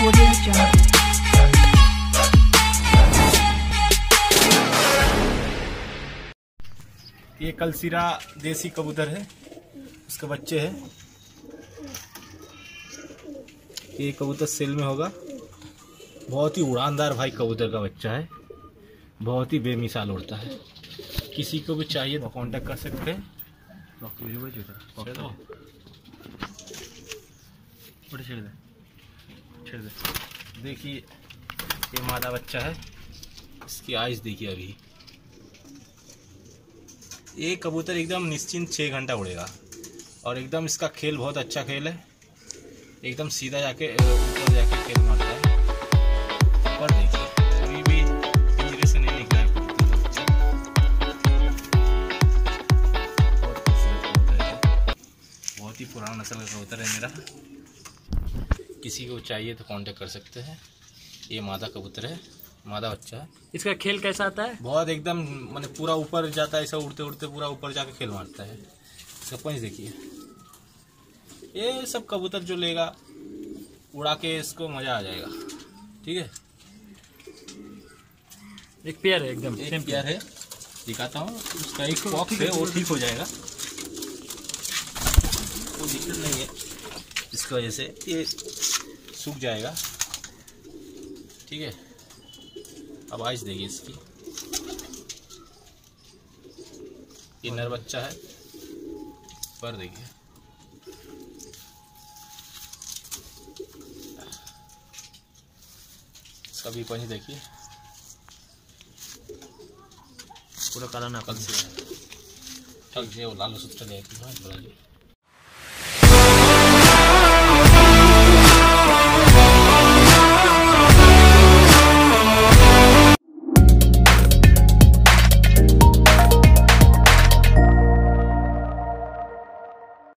Audio Jungle. ये कलसीरा देसी कबूतर है उसके बच्चे हैं। ये कबूतर सेल में होगा। बहुत ही उड़ानदार भाई कबूतर का बच्चा है। बहुत ही बेमिसाल उड़ता है। किसी को भी चाहिए तो कांटेक्ट कर सकते हैं। चलो। देखिए, ये मादा बच्चा है। इसकी आइज़ देखिए अभी। ये कबूतर एकदम निश्चिंत छः घंटा उड़ेगा। और एकदम इसका खेल बहुत अच्छा खेल है। एकदम सीधा जाके ऊपर जाके खेल मारता है। और देखिए, अभी भी पिंजरे से नहीं निकला है। बहुत है। बहुत ही पुराना नस्ल का कबूतर है मेरा। किसी को चाहिए तो कांटेक्ट कर सकते हैं। ये मादा कबूतर है मादा बच्चा है। इसका खेल कैसा आता है? बहुत एकदम मैंने पूरा ऊपर जाता है ऐसा उड़ते उड़ते पूरा ऊपर जाके खेल मारता है। इसका पंच देखिए। ये सब कबूतर जो लेगा उड़ा के इसको मज़ा आ जाएगा। ठीक है? एक पेयर है एकदम एक सेम प्यार है। दिखाता हूँ। उसका एक बॉक्स है वो ठीक हो। जाएगा। कोई दिक्कत नहीं है। इसकी वजह से ये सूख जाएगा। ठीक है? अब आइस देखिए इसकी। ये नर बच्चा है। पर देखिए। इसका भी पंच देखिए। पूरा काला ना कल से। ठीक है वो लाल सूत्र ले है।